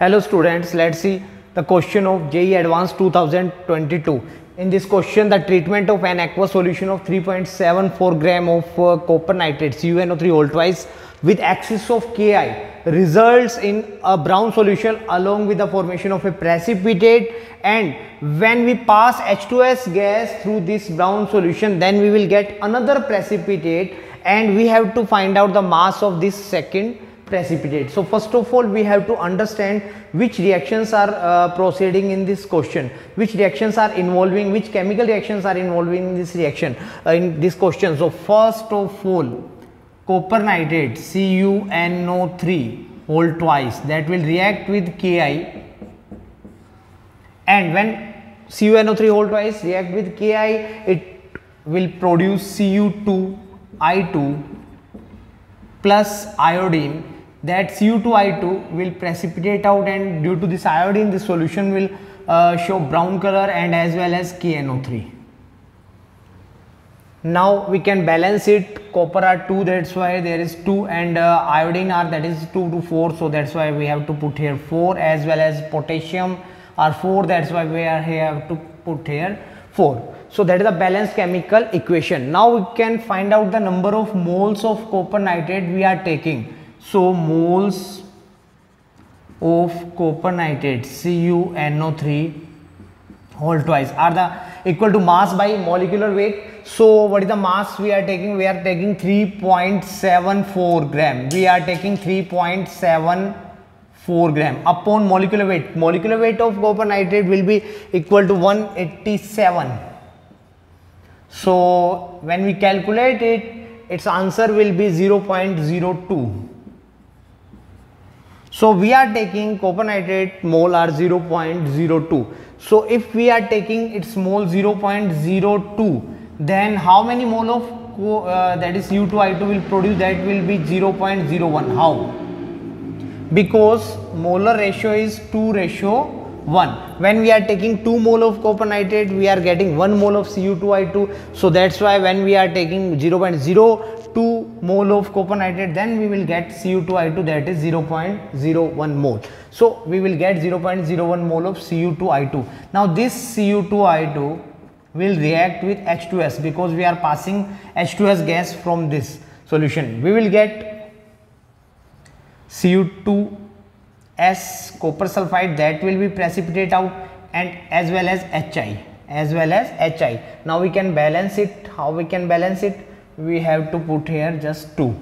Hello students, let's see the question of JEE Advanced 2022. In this question, the treatment of an aqueous solution of 3.74 gram of uh, copper nitrate CuNO3 whole twice with excess of Ki results in a brown solution along with the formation of a precipitate and when we pass H2S gas through this brown solution then we will get another precipitate and we have to find out the mass of this second precipitate. So first of all we have to understand which reactions are uh, proceeding in this question, which reactions are involving, which chemical reactions are involving in this reaction uh, in this question. So first of all copper nitrate CuNO3 whole twice that will react with Ki and when CuNO3 whole twice react with Ki it will produce Cu2I2 plus iodine that Cu2I2 will precipitate out and due to this iodine the solution will uh, show brown color and as well as KNO3. Now we can balance it copper are 2 that's why there is 2 and uh, iodine are that is 2 to 4 so that's why we have to put here 4 as well as potassium are 4 that's why we are here to put here 4. So that is the balanced chemical equation. Now we can find out the number of moles of copper nitrate we are taking. So moles of copper nitrate CuNO3 whole twice are the equal to mass by molecular weight. So what is the mass we are taking? We are taking 3.74 gram. We are taking 3.74 gram upon molecular weight. Molecular weight of copper nitrate will be equal to 187 so when we calculate it, its answer will be 0.02. So we are taking copper nitrate mole are 0.02. So if we are taking its mole 0.02, then how many mole of uh, that is U2I2 will produce that will be 0.01. How? Because molar ratio is 2 ratio 1 when we are taking 2 mole of copper nitrate we are getting 1 mole of cu2i2 so that's why when we are taking 0.02 mole of copper nitrate then we will get cu2i2 that is 0.01 mole so we will get 0.01 mole of cu2i2 now this cu2i2 will react with h2s because we are passing h2s gas from this solution we will get cu2 S copper sulfide that will be precipitate out and as well as HI as well as HI. Now we can balance it. How we can balance it? We have to put here just 2.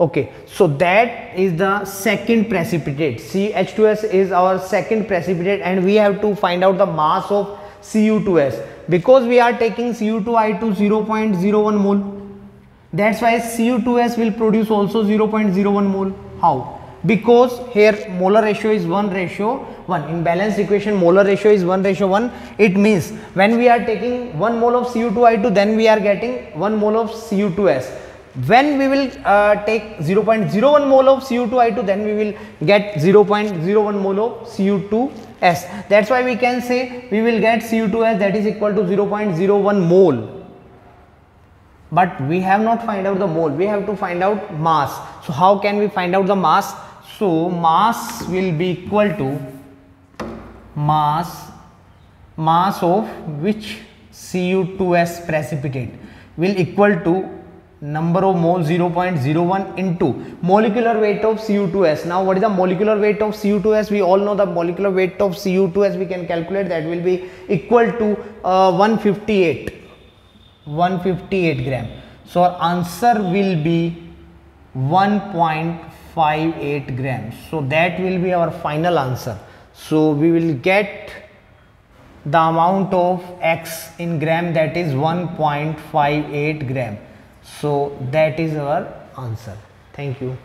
Okay, so that is the second precipitate. CH2S is our second precipitate and we have to find out the mass of Cu2S because we are taking Cu2I2 0.01 mole. That's why Cu2S will produce also 0.01 mole. How? because here molar ratio is 1 ratio 1 in balanced equation molar ratio is 1 ratio 1 it means when we are taking 1 mole of cu2i2 then we are getting 1 mole of cu2s when we will uh, take 0.01 mole of cu2i2 then we will get 0.01 mole of cu2s that's why we can say we will get cu2s that is equal to 0.01 mole. But we have not find out the mole. We have to find out mass. So how can we find out the mass? So mass will be equal to mass mass of which Cu2s precipitate will equal to number of moles 0.01 into molecular weight of Cu2s. Now what is the molecular weight of Cu2s? We all know the molecular weight of Cu2s we can calculate that will be equal to uh, 158 158 gram. So our answer will be 1. 0.58 grams so that will be our final answer so we will get the amount of x in gram that is 1.58 gram. So that is our answer. Thank you